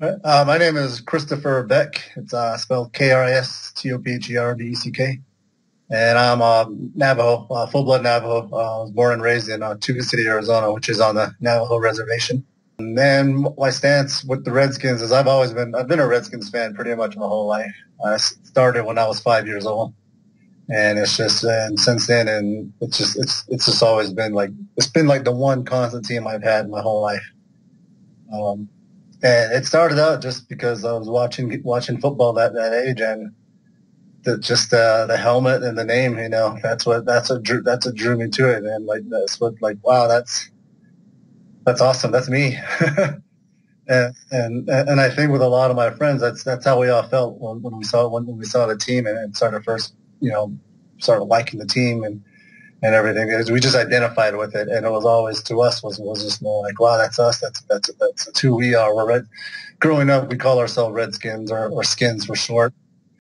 Uh, my name is Kristopher Beck. It's uh, spelled K-R-I-S-T-O-P-H-E-R-B-E-C-K. And I'm uh, Navajo, uh, full-blood Navajo. Uh, I was born and raised in uh, Tuba City, Arizona, which is on the Navajo Reservation. And then my stance with the Redskins is I've always been, I've been a Redskins fan pretty much my whole life. I started when I was five years old. And it's just, and since then, and it's just, it's, it's just always been like, it's been like the one constant team I've had my whole life. Um, and it started out just because I was watching watching football at that age, and the, just uh, the helmet and the name, you know, that's what that's what drew that's what drew me to it, and like that's what like wow, that's that's awesome, that's me. and, and and I think with a lot of my friends, that's that's how we all felt when, when we saw when, we saw the team and, and started first, you know, started liking the team and and everything. Is we just identified with it, and it was always to us was was just more like, wow, that's us. That's that's that's, who we are. We're red. Growing up, we call ourselves Redskins or, or Skins for short.